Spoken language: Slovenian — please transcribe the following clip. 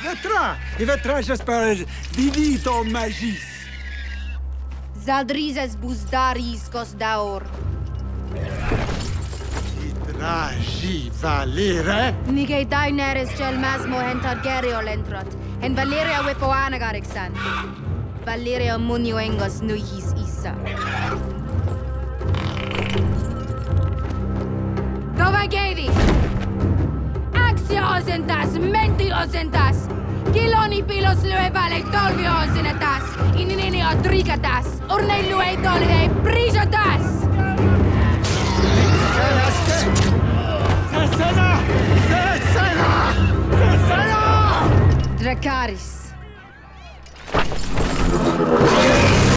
Scena! I vetrages per divito magis. Zaldrizes buzdaris cos daur. Tragi valere. Nige daineres gel masmo hentar gerio lentrot. En Valeria wepoana garixan. Valeria munioengos nuihis isa. osentas, menti osentas. Kiloni pilos tolvi Dracaris.